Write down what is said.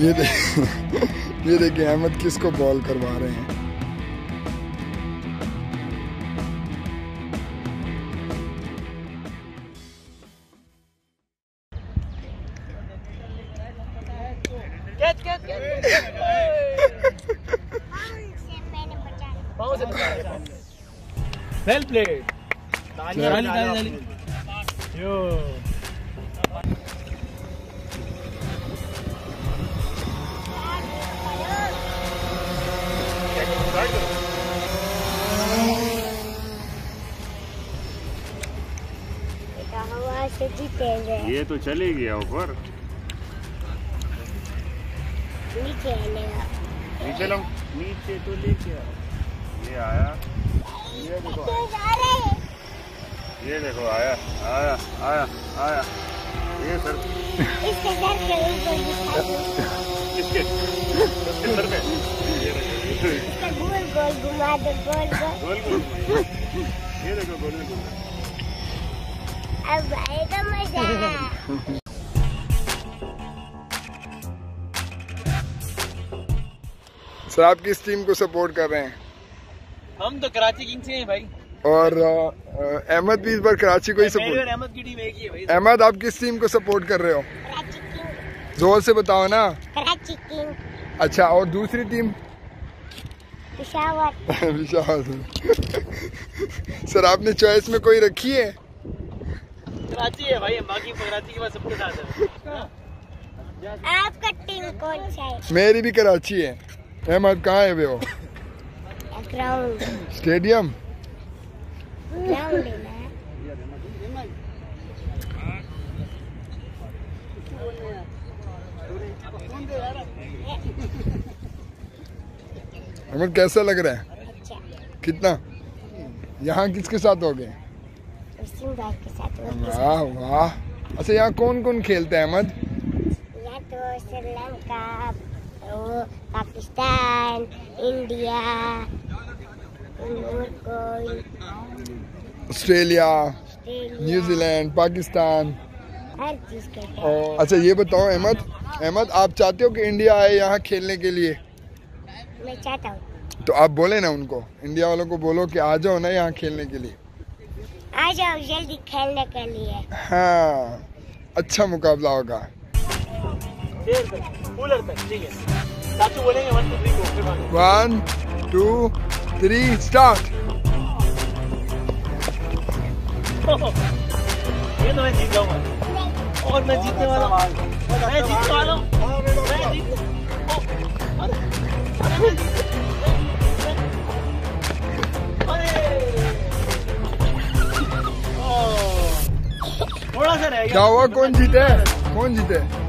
ये देख ये देखिए अहमद किसको बॉल करवा रहे हैं? कैच कैच वेल प्लेड ताली ताली यो से जीतेंगे ये तो चले गया ऊपर। नीचे नीचे लो। नीचे तो लेके आओ। ये आया। ये देखो आया। ये देखो आया। आया। आया। आया। ये सर। इसके सर दो। इसके सर पे। ये देखो गोल गोल घुमा दो गोल गोल। गोल गोल। ये देखो गोल गोल। अब आएगा मज़ा सर आप किस टीम को सपोर्ट कर रहे हैं? हम तो कराची किंग्स हैं भाई। और अहमद भी इस बार कराची को ही सपोर्ट अहमद की टीम एक ही है भाई। अहमद आप किस टीम को सपोर्ट कर रहे हो? कराची किंग ज़ोर से बताओ ना। कराची किंग अच्छा और दूसरी टीम सर आपने चॉइस में कोई रखी है? कराची है भाई हम बाकी कराची के बाद सबके साथ है। आपका टीम कौन सा है? मेरी भी कराची है। अहमद कहाँ है वे? हो स्टेडियम ग्राउंड अहमद कैसा लग रहा है? अच्छा। कितना? यहाँ किसके साथ हो गए? उसी भाई के साथ वाह वाह। अच्छा यहाँ कौन कौन खेलते हैं अहमद? या तो श्रीलंका वो Pakistan India Australia Australia. New Zealand Pakistan. हर चीज़ के अच्छा ये बताओ अहमद अहमद आप चाहते हो कि इंडिया आए यहाँ खेलने के लिए? मैं चाहता हूँ। तो आप बोले ना उनको इंडिया वालों को बोलो कि आ जाओ ना यहाँ खेलने के लिए। आ जाओ जल्दी खेलने के लिए हाँ अच्छा मुकाबला होगा देर तक कूलर तक ठीक है चाचू बोलेंगे वन टू थ्री स्टार्ट ये तो मैं जीत जाऊँगा और मैं जीतने वाला हूँ मैं जीतने वाला हूँ मैं जीत अरे, अरे, मैं जीत- कौन जीते कौन जीते